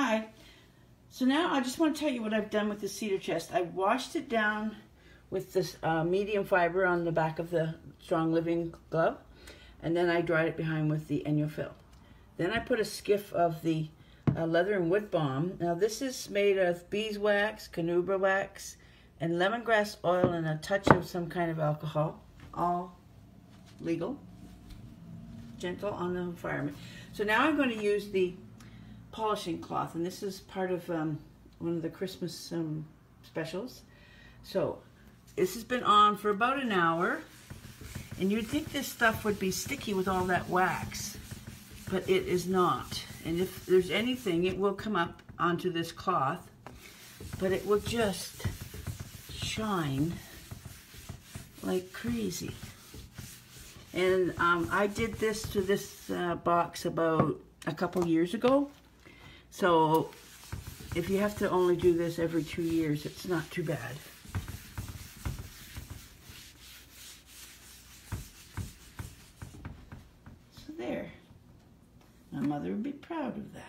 Hi. So now I just want to tell you what I've done with the cedar chest. I washed it down with this uh, medium fiber on the back of the Strong Living glove. And then I dried it behind with the ENJOfil. Then I put a skiff of the uh, leather and wood balm. Now this is made of beeswax, carnauba wax, and lemongrass oil and a touch of some kind of alcohol. All legal. Gentle on the environment. So now I'm going to use the polishing cloth and this is part of um, one of the Christmas um, specials. So this has been on for about an hour and you'd think this stuff would be sticky with all that wax but it is not. And if there's anything it will come up onto this cloth but it will just shine like crazy. And um, I did this to this uh, box about a couple years ago so if you have to only do this every two years, it's not too bad. So there. My mother would be proud of that.